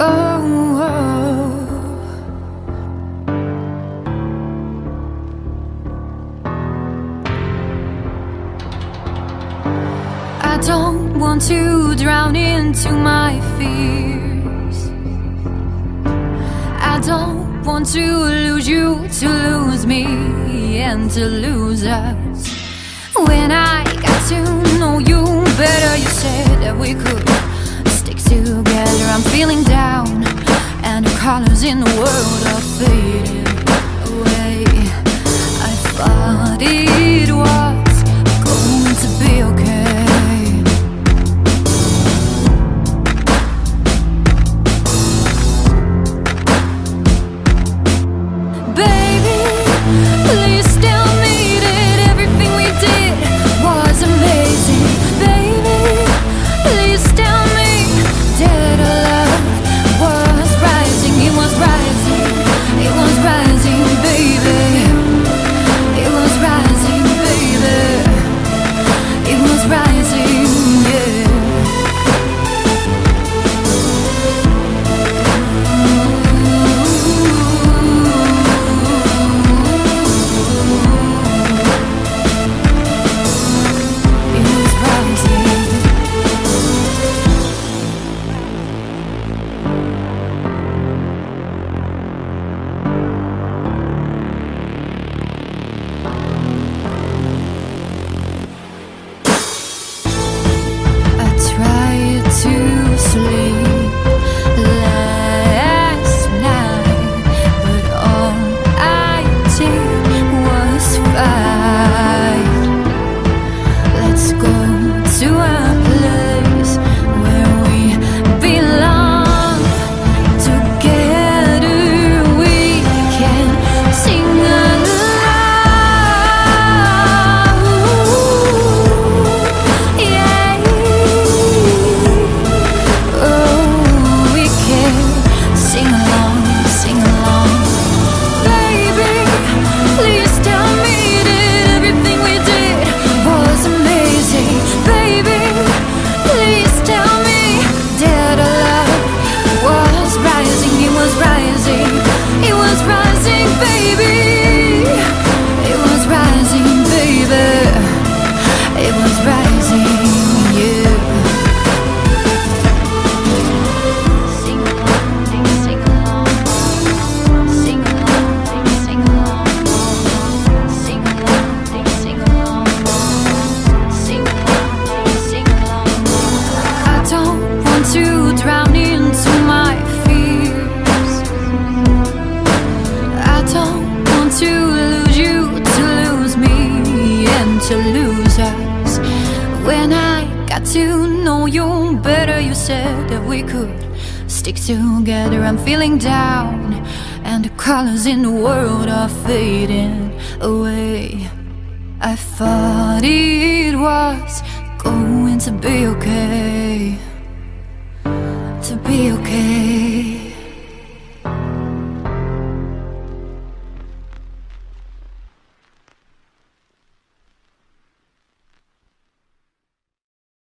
I don't want to drown into my fears. I don't want to lose you, to lose me, and to lose us. When I got to know you better, you said that we could stick together. I'm feeling colors in the world are fading away. I thought it was going to be okay. Baby, When I got to know you better, you said that we could stick together. I'm feeling down, and the colors in the world are fading away. I thought it was going to be okay,